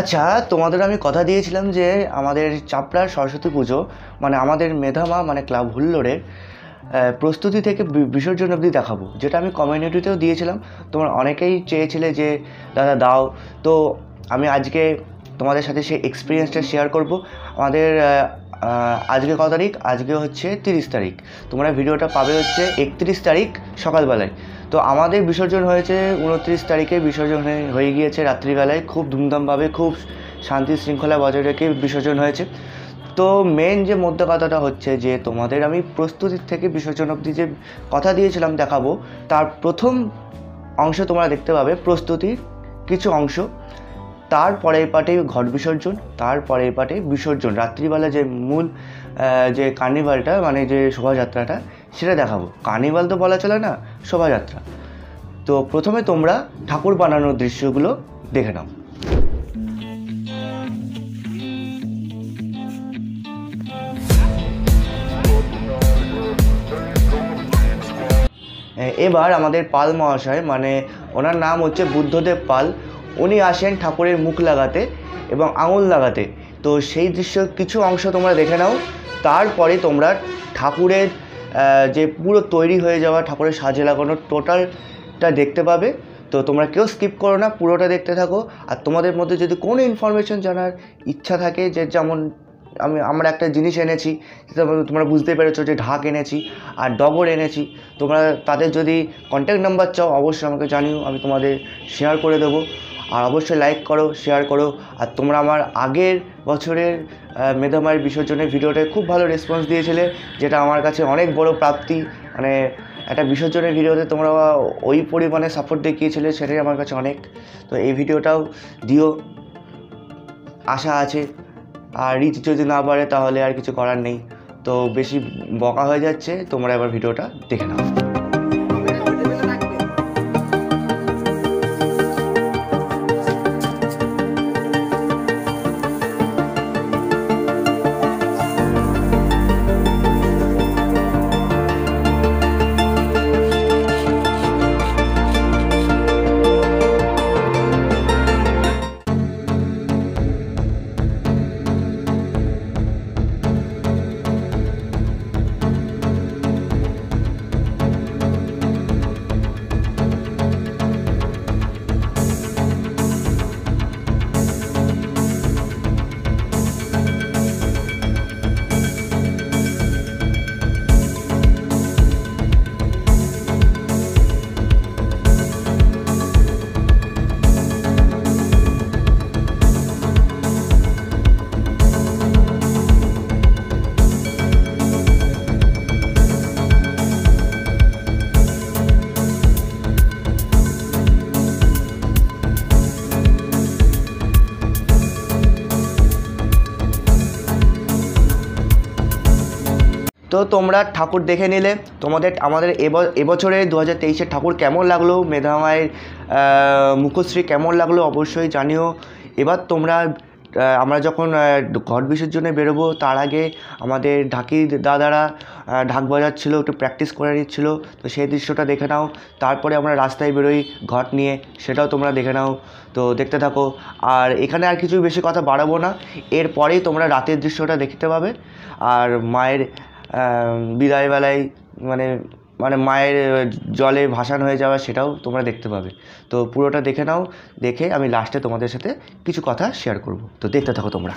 আচ্ছা তোমাদের আমি কথা দিয়েছিলাম যে আমাদের চাপড়ার সরস্বতী পুজো মানে আমাদের মেধামা মানে ক্লাব হুল্লোড়ের প্রস্তুতি থেকে বিসর্জন অবধি দেখাবো, যেটা আমি কমিউনিটিতেও দিয়েছিলাম। তোমরা অনেকেই চেয়েছিলে যে, দাদা, দাও। তো আমি আজকে তোমাদের সাথে সেই এক্সপিরিয়েন্সটা শেয়ার করব। আমাদের আজকে কত তারিখ? আজকে হচ্ছে তিরিশ তারিখ। তোমরা ভিডিওটা পাবে হচ্ছে একত্রিশ তারিখ সকালবেলায়। তো আমাদের বিসর্জন হয়েছে উনত্রিশ তারিখে, বিসর্জন হয়ে- গিয়েছে রাত্রিবেলায়। খুব ধুমধামভাবে, খুব শান্তি শৃঙ্খলা বজায় রেখে বিসর্জন হয়েছে। তো মেন যে মধ্য কথাটা হচ্ছে যে, তোমাদের আমি প্রস্তুতির থেকে বিসর্জন অবধি যে কথা দিয়েছিলাম দেখাবো, তার প্রথম অংশ তোমরা দেখতে পাবে, প্রস্তুতির কিছু অংশ। তার পরের পাটে ঘট বিসর্জন, তার পরের পাটে বিসর্জন। রাত্রিবেলা যে মূল যে কার্নিভালটা মানে যে শোভাযাত্রাটা সেটা দেখাবো। কার্নিভাল তো বলা চলে না, শোভাযাত্রা। তো প্রথমে তোমরা ঠাকুর বানানোর দৃশ্যগুলো দেখে নাও। এবার আমাদের পাল মহাশয় মানে ওনার নাম হচ্ছে বুদ্ধদেব পাল। উনি আসেন ঠাকুরের মুখ লাগাতে এবং আঙুল লাগাতে। তো সেই দৃশ্য কিছু অংশ তোমরা দেখে নাও। তারপরে তোমরা ঠাকুরের যে পুরো তৈরি হয়ে যাওয়া ঠাকুরের সাজে লাগানো টোটালটা দেখতে পাবে। তো তোমরা কেউ স্কিপ করো না, পুরোটা দেখতে থাকো। আর তোমাদের মধ্যে যদি কোনো ইনফরমেশন জানার ইচ্ছা থাকে যে যেমন আমি, আমরা একটা জিনিস এনেছি তোমরা বুঝতে পেরেছ যে ঢাক এনেছি আর ডবর এনেছি, তোমরা তাদের যদি কন্ট্যাক্ট নাম্বার চাও, অবশ্যই আমাকে জানিও, আমি তোমাদের শেয়ার করে দেবো। আর অবশ্যই লাইক করো শেয়ার করো। আর তোমরা আমার আগের বছরের মেধামায়ের বিসর্জনের ভিডিওটায় খুব ভালো রেসপন্স দিয়েছিলে, যেটা আমার কাছে অনেক বড় প্রাপ্তি। মানে একটা বিসর্জনের ভিডিওতে তোমরা ওই পরিমাণে সাপোর্ট দেখিয়েছিলে, সেটাই আমার কাছে অনেক। তো এই ভিডিওটাও দিও। আশা আছে। আর রিচ যদি না বাড়ে তাহলে আর কিছু করার নেই। তো বেশি বকা হয়ে যাচ্ছে, তোমরা এবার ভিডিওটা দেখে নাও। তো তোমরা ঠাকুর দেখে নিলে। তোমাদের, আমাদের এব- এবছরে দু হাজার তেইশের ঠাকুর কেমন লাগল? মেধামায়ের মুখশ্রী কেমন লাগল? অবশ্যই জানিও। এবার তোমরা আমরা যখন ঘট বিসর্জনে বেরোবো, তার আগে আমাদের ঢাকি দাদারা ঢাক বাজাচ্ছিল, একটু প্র্যাকটিস করে নিচ্ছিল। তো সেই দৃশ্যটা দেখে নাও। তারপরে আমরা রাস্তায় বেরোই ঘট নিয়ে, সেটাও তোমরা দেখে নাও। তো দেখতে থাকো। আর এখানে আর কিছু বেশি কথা বাড়াবো না। এরপরেই তোমরা রাতের দৃশ্যটা দেখতে পাবে। আর মায়ের বিদায়বেলায় মানে মানে মায়ের জলে ভাসান হয়ে যাওয়া সেটাও তোমরা দেখতে পাবে। তো পুরোটা দেখে নাও, দেখে আমি লাস্টে তোমাদের সাথে কিছু কথা শেয়ার করব। তো দেখতে থাকো তোমরা।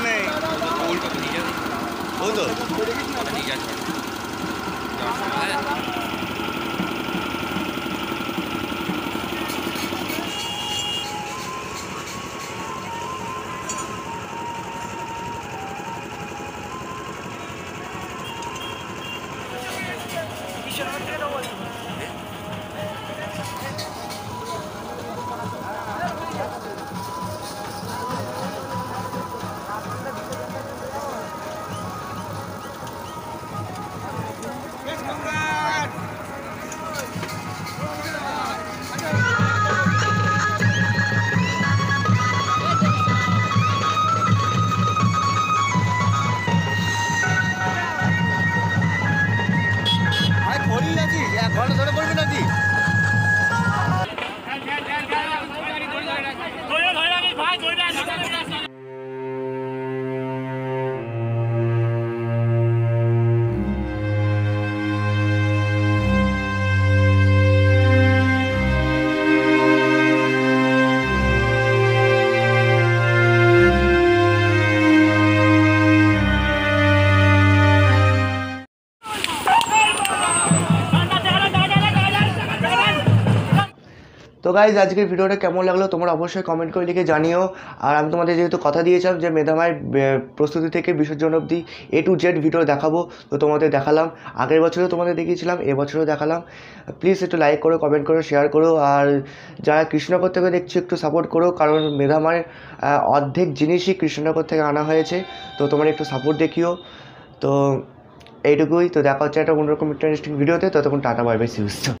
Name. গাইজ আজকের ভিডিওটা কেমন লাগল তোমরা অবশ্যই কমেন্ট করে লিখে জানিও। আর আমি তোমাদের যেহেতু কথা দিয়েছিলাম যে মেধামায়ের প্রস্তুতি থেকে বিসর্জন অবধি এ টু জেড ভিডিও দেখাবো, তো তোমাদের দেখালাম। আগের বছরও তোমাদের দেখিয়েছিলাম, এবছরও দেখালাম। প্লিজ একটু লাইক করো কমেন্ট করো শেয়ার করো। আর যারা কৃষ্ণনগর থেকে দেখছ, একটু সাপোর্ট করো, কারণ মেধামায়ের অর্ধেক জিনিসই কৃষ্ণনগর থেকে আনা হয়েছে, তো তোমরা একটু সাপোর্ট দেখিও। তো এইটুকুই, তো দেখা হচ্ছে একটা অন্যরকম ইন্টারেস্টিং ভিডিওতে ততক্ষণ টাটা বাই বাই সিউজ